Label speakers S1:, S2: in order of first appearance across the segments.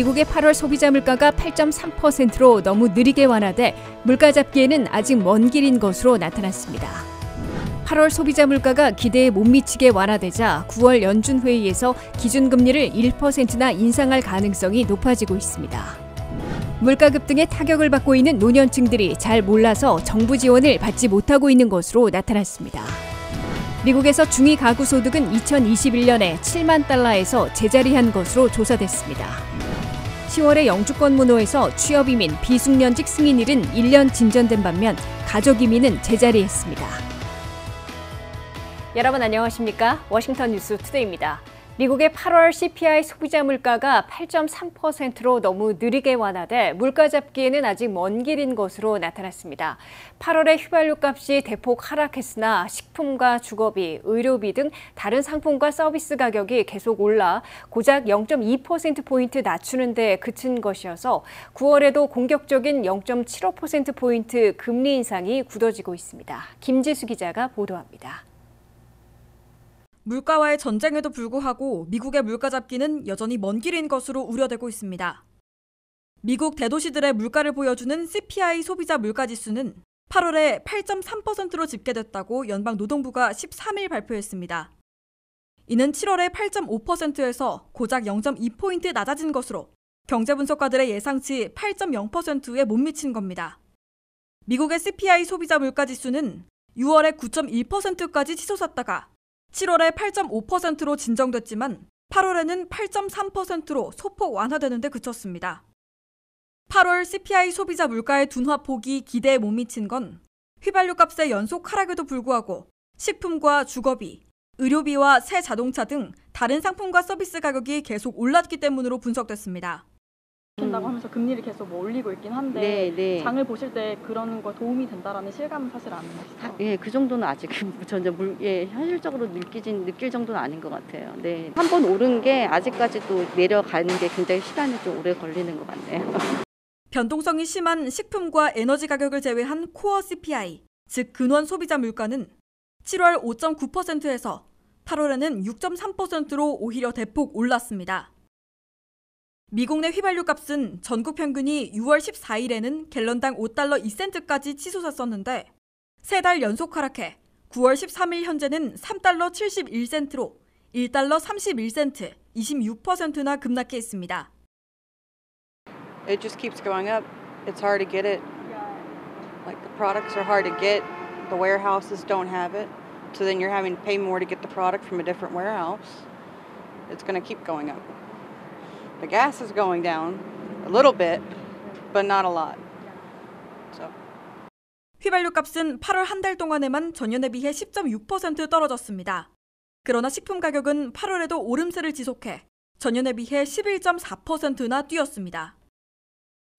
S1: 미국의 8월 소비자 물가가 8.3%로 너무 느리게 완화돼 물가 잡기에는 아직 먼 길인 것으로 나타났습니다. 8월 소비자 물가가 기대에 못 미치게 완화되자 9월 연준 회의에서 기준금리를 1%나 인상할 가능성이 높아지고 있습니다. 물가 급등에 타격을 받고 있는 노년층들이 잘 몰라서 정부 지원을 받지 못하고 있는 것으로 나타났습니다. 미국에서 중위 가구 소득은 2021년에 7만 달러에서 제자리한 것으로 조사됐습니다. 10월에 영주권 문호에서 취업이민, 비숙련직 승인일은 1년 진전된 반면 가족 이민은 제자리했습니다. 여러분 안녕하십니까? 워싱턴 뉴스 투데이입니다. 미국의 8월 CPI 소비자 물가가 8.3%로 너무 느리게 완화돼 물가 잡기에는 아직 먼 길인 것으로 나타났습니다. 8월에 휘발유 값이 대폭 하락했으나 식품과 주거비, 의료비 등 다른 상품과 서비스 가격이 계속 올라 고작 0.2%포인트 낮추는 데 그친 것이어서 9월에도 공격적인 0.75%포인트 금리 인상이 굳어지고 있습니다. 김지수 기자가 보도합니다.
S2: 물가와의 전쟁에도 불구하고 미국의 물가 잡기는 여전히 먼 길인 것으로 우려되고 있습니다. 미국 대도시들의 물가를 보여주는 CPI 소비자 물가 지수는 8월에 8.3%로 집계됐다고 연방 노동부가 13일 발표했습니다. 이는 7월에 8.5%에서 고작 0.2포인트 낮아진 것으로 경제 분석가들의 예상치 8.0%에 못 미친 겁니다. 미국의 CPI 소비자 물가 지수는 6월에 9.1%까지 치솟았다가 7월에 8.5%로 진정됐지만 8월에는 8.3%로 소폭 완화되는 데 그쳤습니다. 8월 CPI 소비자 물가의 둔화폭이 기대에 못 미친 건 휘발유 값의 연속 하락에도 불구하고 식품과 주거비, 의료비와 새 자동차 등 다른 상품과 서비스 가격이 계속 올랐기 때문으로 분석됐습니다.
S3: 된다고 하면서 금리를 계속 뭐 올리고 있긴 한데
S4: 네, 네.
S3: 장을 보실 때 그런 거 도움이 된다라는 실감은 사실 안 나시죠?
S4: 예, 그 정도는 아직 전혀 물, 예, 현실적으로 느끼진 느낄 정도는 아닌 것 같아요. 네, 한 번 오른 게 아직까지도 내려가는 게 굉장히 시간이 좀 오래 걸리는 것 같네요.
S2: 변동성이 심한 식품과 에너지 가격을 제외한 코어 CPI, 즉 근원 소비자 물가는 7월 5.9%에서 8월에는 6.3%로 오히려 대폭 올랐습니다. 미국 내 휘발유 값은 전국 평균이 6월 14일에는 갤런당 5달러 2센트까지 치솟았었는데 세 달 연속 하락해 9월 13일 현재는 3달러 71센트로 1달러 31센트, 26%나 급락해 있습니다.
S5: It just keeps going up. It's hard to get it. Like the products are hard to get. The warehouses don't have it. So then you're having to pay more to get the product from a different warehouse. It's going to keep going up. The gas is going down a little bit, but not a lot.
S2: 휘발유 값은 8월 한 달 동안에만 전년에 비해 10.6% 떨어졌습니다. 그러나 식품 가격은 8월에도 오름세를 지속해 전년에 비해 11.4%나 뛰었습니다.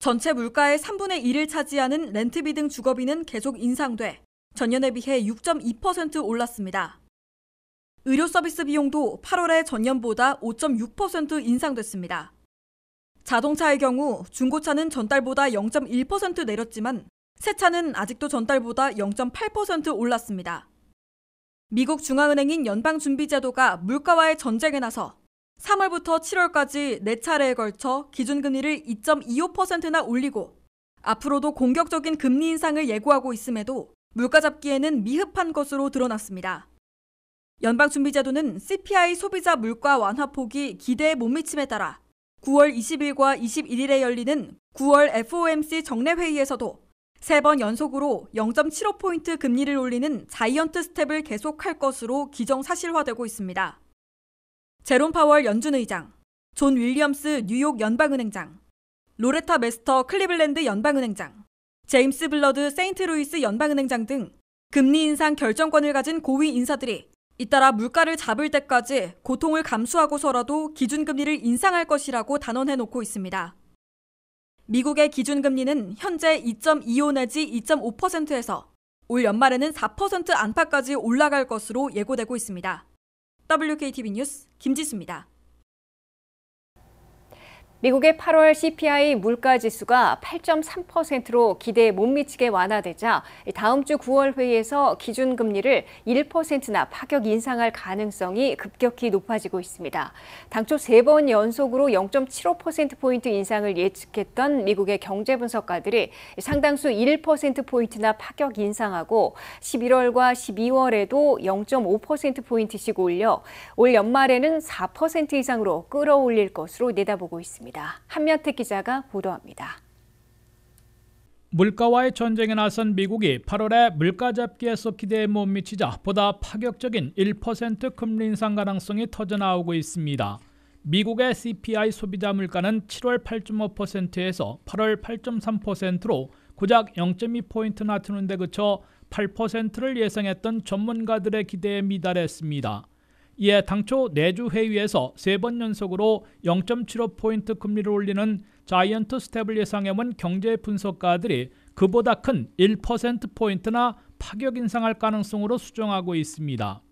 S2: 전체 물가의 3분의 1을 차지하는 렌트비 등 주거비는 계속 인상돼 전년에 비해 6.2% 올랐습니다. 의료 서비스 비용도 8월에 전년보다 5.6% 인상됐습니다. 자동차의 경우 중고차는 전달보다 0.1% 내렸지만 새 차는 아직도 전달보다 0.8% 올랐습니다. 미국 중앙은행인 연방준비제도가 물가와의 전쟁에 나서 3월부터 7월까지 4차례에 걸쳐 기준금리를 2.25%나 올리고 앞으로도 공격적인 금리 인상을 예고하고 있음에도 물가 잡기에는 미흡한 것으로 드러났습니다. 연방준비제도는 CPI 소비자 물가 완화 폭이 기대에 못 미침에 따라 9월 20일과 21일에 열리는 9월 FOMC 정례회의에서도 세 번 연속으로 0.75포인트 금리를 올리는 자이언트 스텝을 계속할 것으로 기정사실화되고 있습니다. 제롬 파월 연준 의장, 존 윌리엄스 뉴욕 연방은행장, 로레타 메스터 클리블랜드 연방은행장, 제임스 블러드 세인트루이스 연방은행장 등 금리 인상 결정권을 가진 고위 인사들이 잇따라 물가를 잡을 때까지 고통을 감수하고서라도 기준금리를 인상할 것이라고 단언해 놓고 있습니다. 미국의 기준금리는 현재 2.25 내지 2.5%에서 올 연말에는 4% 안팎까지 올라갈 것으로 예고되고 있습니다. WKTV 뉴스 김지수입니다.
S1: 미국의 8월 CPI 물가 지수가 8.3%로 기대에 못 미치게 완화되자 다음 주 9월 회의에서 기준 금리를 1%나 파격 인상할 가능성이 급격히 높아지고 있습니다. 당초 세 번 연속으로 0.75% 포인트 인상을 예측했던 미국의 경제 분석가들이 상당수 1% 포인트나 파격 인상하고 11월과 12월에도 0.5% 포인트씩 올려 올 연말에는 4% 이상으로 끌어올릴 것으로 내다보고 있습니다. 있습니다. 한면택 기자가 보도합니다.
S6: 물가와의 전쟁에 나선 미국이 8월에 물가 잡기에서 기대에 못 미치자 보다 파격적인 1% 금리 인상 가능성이 터져나오고 있습니다. 미국의 CPI 소비자 물가는 7월 8.5%에서 8월 8.3%로 고작 0.2포인트 낮추는 데 그쳐 8%를 예상했던 전문가들의 기대에 미달했습니다. 이에 당초 내주 회의에서 세 번 연속으로 0.75포인트 금리를 올리는 자이언트 스텝을 예상해온 경제 분석가들이 그보다 큰 1%포인트나 파격 인상할 가능성으로 수정하고 있습니다.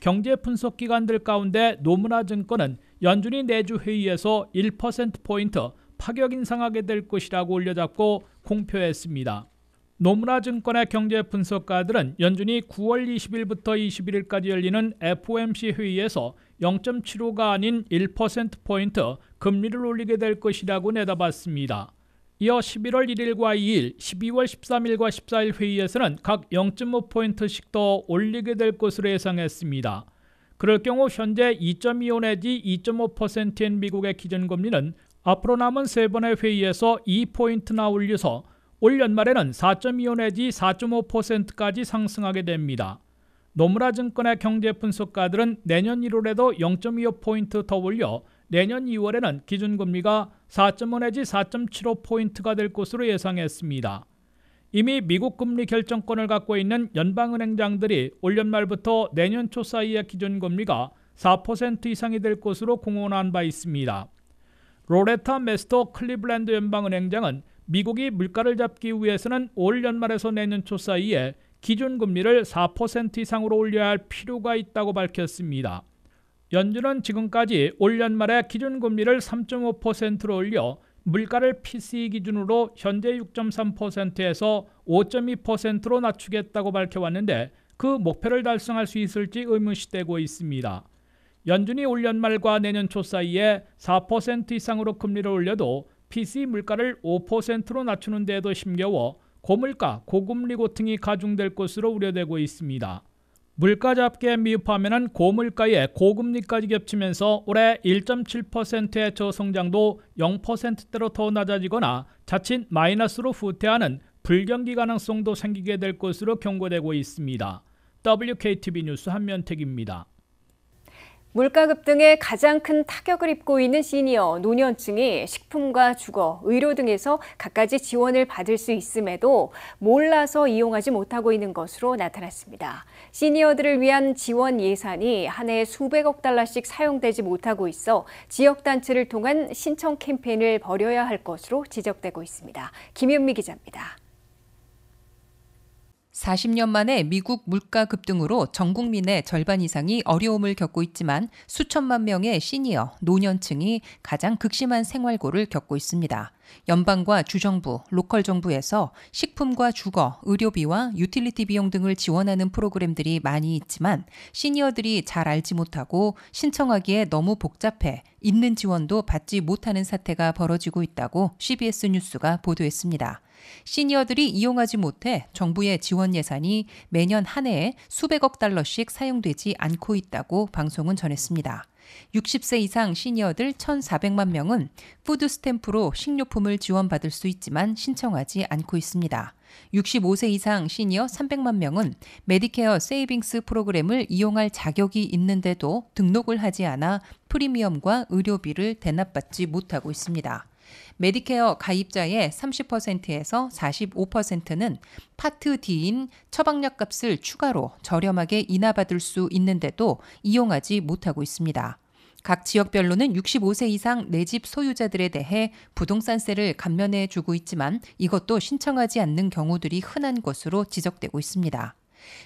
S6: 경제 분석 기관들 가운데 노무라 증권은 연준이 내주 회의에서 1%포인트 파격 인상하게 될 것이라고 올려잡고 공표했습니다. 노무라 증권의 경제 분석가들은 연준이 9월 20일부터 21일까지 열리는 FOMC 회의에서 0.75가 아닌 1%포인트 금리를 올리게 될 것이라고 내다봤습니다. 이어 11월 1일과 2일, 12월 13일과 14일 회의에서는 각 0.5포인트씩 더 올리게 될 것으로 예상했습니다. 그럴 경우 현재 2.25 내지 2.5%인 미국의 기준금리는 앞으로 남은 세 번의 회의에서 2포인트나 올려서 올 연말에는 4.25 내지 4.5%까지 상승하게 됩니다. 노무라 증권의 경제 분석가들은 내년 1월에도 0.25포인트 더 올려 내년 2월에는 기준금리가 4.5 내지 4.75포인트가 될 것으로 예상했습니다. 이미 미국 금리 결정권을 갖고 있는 연방은행장들이 올 연말부터 내년 초 사이에 기준금리가 4% 이상이 될 것으로 공언한 바 있습니다. 로레타 메스터 클리블랜드 연방은행장은 미국이 물가를 잡기 위해서는 올 연말에서 내년 초 사이에 기준금리를 4% 이상으로 올려야 할 필요가 있다고 밝혔습니다. 연준은 지금까지 올 연말에 기준금리를 3.5%로 올려 물가를 PCE 기준으로 현재 6.3%에서 5.2%로 낮추겠다고 밝혀왔는데 그 목표를 달성할 수 있을지 의문시되고 있습니다. 연준이 올 연말과 내년 초 사이에 4% 이상으로 금리를 올려도 PC 물가를 5%로 낮추는 데에도 힘겨워 고물가, 고금리 고통이 가중될 것으로 우려되고 있습니다. 물가 잡기에 미흡하면 고물가에 고금리까지 겹치면서 올해 1.7%의 저성장도 0%대로 더 낮아지거나 자칫 마이너스로 후퇴하는 불경기 가능성도 생기게 될 것으로 경고되고 있습니다. WKTV 뉴스 한면택입니다.
S1: 물가 급등에 가장 큰 타격을 입고 있는 시니어 노년층이 식품과 주거, 의료 등에서 갖가지 지원을 받을 수 있음에도 몰라서 이용하지 못하고 있는 것으로 나타났습니다. 시니어들을 위한 지원 예산이 한 해 수백억 달러씩 사용되지 못하고 있어 지역단체를 통한 신청 캠페인을 벌여야 할 것으로 지적되고 있습니다. 김현미 기자입니다.
S7: 40년 만에 미국 물가 급등으로 전 국민의 절반 이상이 어려움을 겪고 있지만 수천만 명의 시니어, 노년층이 가장 극심한 생활고를 겪고 있습니다. 연방과 주정부, 로컬 정부에서 식품과 주거, 의료비와 유틸리티 비용 등을 지원하는 프로그램들이 많이 있지만 시니어들이 잘 알지 못하고 신청하기에 너무 복잡해 있는 지원도 받지 못하는 사태가 벌어지고 있다고 CBS 뉴스가 보도했습니다. 시니어들이 이용하지 못해 정부의 지원 예산이 매년 한 해에 수백억 달러씩 사용되지 않고 있다고 방송은 전했습니다. 60세 이상 시니어들 1,400만 명은 food stamp로 식료품을 지원받을 수 있지만 신청하지 않고 있습니다. 65세 이상 시니어 300만 명은 메디케어 Savings 프로그램을 이용할 자격이 있는데도 등록을 하지 않아 프리미엄과 의료비를 대납받지 못하고 있습니다. 메디케어 가입자의 30%에서 45%는 파트 D인 처방약 값을 추가로 저렴하게 인하받을 수 있는데도 이용하지 못하고 있습니다. 각 지역별로는 65세 이상 내 집 소유자들에 대해 부동산세를 감면해 주고 있지만 이것도 신청하지 않는 경우들이 흔한 것으로 지적되고 있습니다.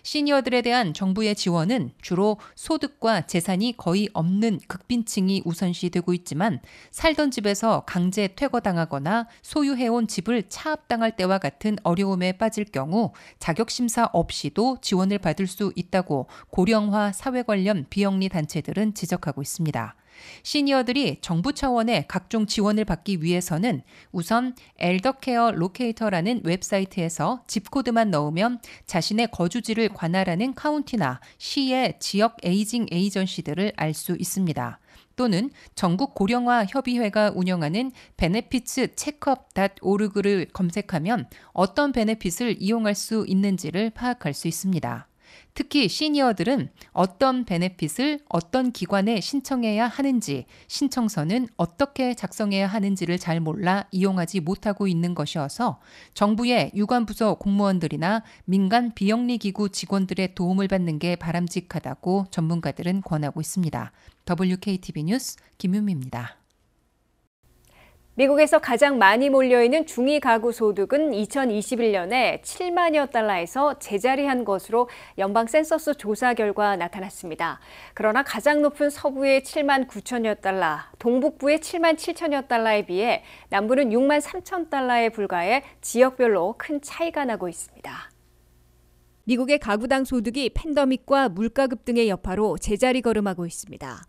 S7: 시니어들에 대한 정부의 지원은 주로 소득과 재산이 거의 없는 극빈층이 우선시되고 있지만 살던 집에서 강제 퇴거당하거나 소유해온 집을 차압당할 때와 같은 어려움에 빠질 경우 자격심사 없이도 지원을 받을 수 있다고 고령화 사회 관련 비영리 단체들은 지적하고 있습니다. 시니어들이 정부 차원의 각종 지원을 받기 위해서는 우선 Eldercare Locator라는 웹사이트에서 ZIP code만 넣으면 자신의 거주지를 관할하는 카운티나 시의 지역 Aging Agency들을 알 수 있습니다. 또는 전국 고령화 협의회가 운영하는 베네피츠 체크업.org를 검색하면 어떤 베네핏을 이용할 수 있는지를 파악할 수 있습니다. 특히 시니어들은 어떤 베네핏을 어떤 기관에 신청해야 하는지, 신청서는 어떻게 작성해야 하는지를 잘 몰라 이용하지 못하고 있는 것이어서 정부의 유관부서 공무원들이나 민간 비영리기구 직원들의 도움을 받는 게 바람직하다고 전문가들은 권하고 있습니다. WKTV 뉴스 김유미입니다.
S1: 미국에서 가장 많이 몰려있는 중위 가구 소득은 2021년에 7만여 달러에서 제자리한 것으로 연방 센서스 조사 결과 나타났습니다. 그러나 가장 높은 서부의 7만 9천여 달러, 동북부의 7만 7천여 달러에 비해 남부는 6만 3천 달러에 불과해 지역별로 큰 차이가 나고 있습니다. 미국의 가구당 소득이 팬더믹과 물가급 등의 여파로 제자리 걸음하고 있습니다.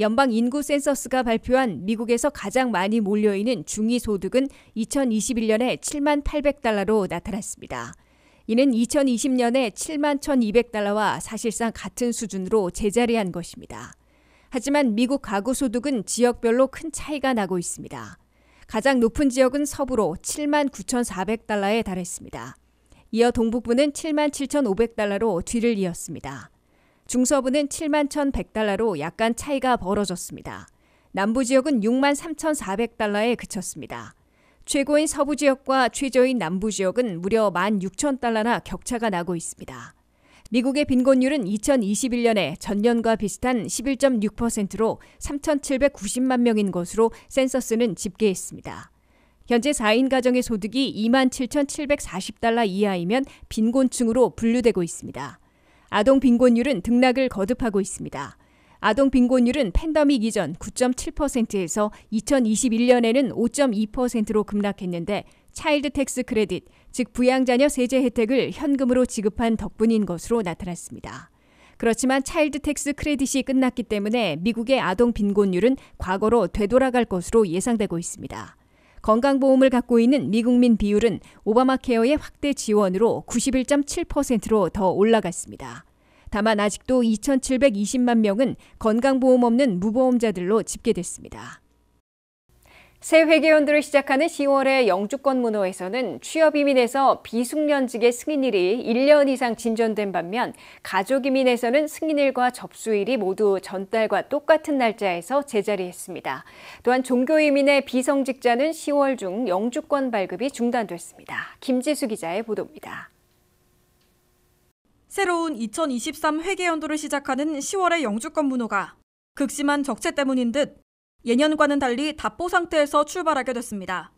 S1: 연방 인구 센서스가 발표한 미국에서 가장 많이 몰려있는 중위 소득은 2021년에 7만 800달러로 나타났습니다. 이는 2020년에 7만 1,200달러와 사실상 같은 수준으로 제자리한 것입니다. 하지만 미국 가구 소득은 지역별로 큰 차이가 나고 있습니다. 가장 높은 지역은 서부로 7만 9,400달러에 달했습니다. 이어 동북부는 7만 7,500달러로 뒤를 이었습니다. 중서부는 7만 1,100달러로 약간 차이가 벌어졌습니다. 남부 지역은 6만 3,400달러에 그쳤습니다. 최고인 서부 지역과 최저인 남부 지역은 무려 1만 6천 달러나 격차가 나고 있습니다. 미국의 빈곤율은 2021년에 전년과 비슷한 11.6%로 3,790만 명인 것으로 센서스는 집계했습니다. 현재 4인 가정의 소득이 2만 7,740달러 이하이면 빈곤층으로 분류되고 있습니다. 아동 빈곤율은 등락을 거듭하고 있습니다. 아동 빈곤율은 팬데믹 이전 9.7%에서 2021년에는 5.2%로 급락했는데 Child Tax Credit, 즉 부양자녀 세제 혜택을 현금으로 지급한 덕분인 것으로 나타났습니다. 그렇지만 Child Tax Credit이 끝났기 때문에 미국의 아동 빈곤율은 과거로 되돌아갈 것으로 예상되고 있습니다. 건강보험을 갖고 있는 미국민 비율은 오바마 케어의 확대 지원으로 91.7%로 더 올라갔습니다. 다만 아직도 2,720만 명은 건강보험 없는 무보험자들로 집계됐습니다. 새 회계연도를 시작하는 10월의 영주권 문호에서는 취업 이민에서 비숙련직의 승인일이 1년 이상 진전된 반면 가족 이민에서는 승인일과 접수일이 모두 전달과 똑같은 날짜에서 제자리했습니다. 또한 종교 이민의 비성직자는 10월 중 영주권 발급이 중단됐습니다. 김지수 기자의 보도입니다.
S2: 새로운 2023 회계연도를 시작하는 10월의 영주권 문호가 극심한 적체 때문인 듯 예년과는 달리 답보 상태에서 출발하게 됐습니다.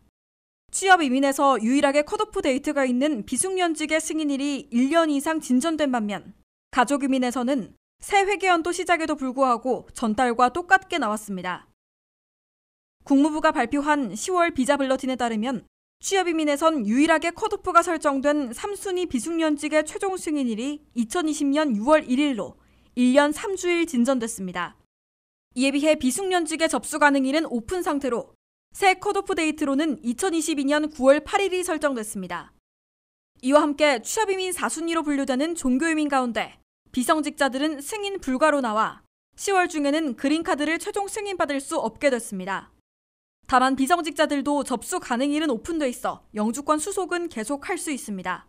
S2: 취업 이민에서 유일하게 컷오프 데이트가 있는 비숙련직의 승인일이 1년 이상 진전된 반면 가족 이민에서는 새 회계연도 시작에도 불구하고 전달과 똑같게 나왔습니다. 국무부가 발표한 10월 비자 블러틴에 따르면 취업 이민에선 유일하게 cutoff가 설정된 3순위 비숙련직의 최종 승인일이 2020년 6월 1일로 1년 3주일 진전됐습니다. 이에 비해 비숙련직의 접수 가능일은 오픈 상태로 새 cutoff date로는 2022년 9월 8일이 설정됐습니다. 이와 함께 취업이민 4순위로 분류되는 종교이민 가운데 비성직자들은 승인 불가로 나와 10월 중에는 green card를 최종 승인받을 수 없게 됐습니다. 다만 비성직자들도 접수 가능일은 오픈돼 있어 영주권 수속은 계속할 수 있습니다.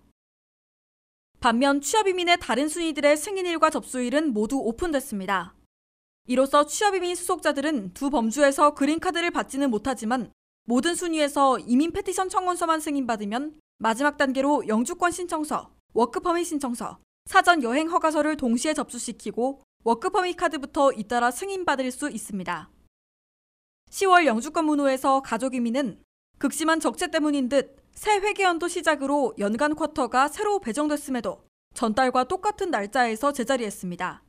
S2: 반면 취업이민의 다른 순위들의 승인일과 접수일은 모두 오픈됐습니다. 이로써 취업이민 수속자들은 두 범주에서 green card를 받지는 못하지만 모든 순위에서 이민 petition 청원서만 승인받으면 마지막 단계로 영주권 신청서, work permit 신청서, 사전 여행 허가서를 동시에 접수시키고 work permit 카드부터 잇따라 승인받을 수 있습니다. 10월 영주권 문호에서 가족 이민은 극심한 적체 때문인 듯 새 회계연도 시작으로 연간 쿼터가 새로 배정됐음에도 전달과 똑같은 날짜에서 제자리했습니다.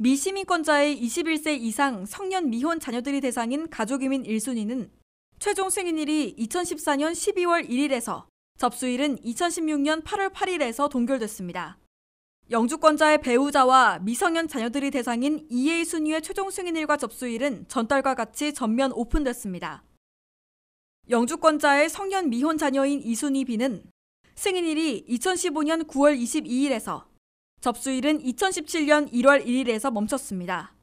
S2: 미 시민권자의 21세 이상 성년 미혼 자녀들이 대상인 가족이민 1순위는 최종 승인일이 2014년 12월 1일에서 접수일은 2016년 8월 8일에서 동결됐습니다. 영주권자의 배우자와 미성년 자녀들이 대상인 2A 순위의 최종 승인일과 접수일은 전달과 같이 전면 오픈됐습니다. 영주권자의 성년 미혼 자녀인 2순위 B는 승인일이 2015년 9월 22일에서 접수일은 2017년 1월 1일에서 멈췄습니다.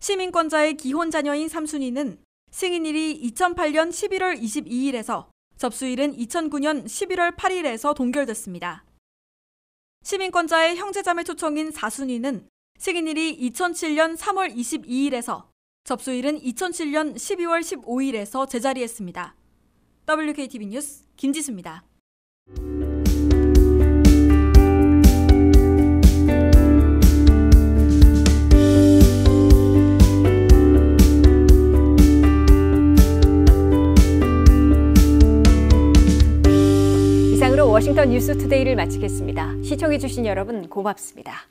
S2: 시민권자의 기혼 자녀인 3순위는 승인일이 2008년 11월 22일에서 접수일은 2009년 11월 8일에서 동결됐습니다. 시민권자의 형제자매 초청인 4순위는 승인일이 2007년 3월 22일에서 접수일은 2007년 12월 15일에서 제자리했습니다. WKTV 뉴스 김지수입니다.
S1: 워싱턴 뉴스 투데이를 마치겠습니다. 시청해주신 여러분 고맙습니다.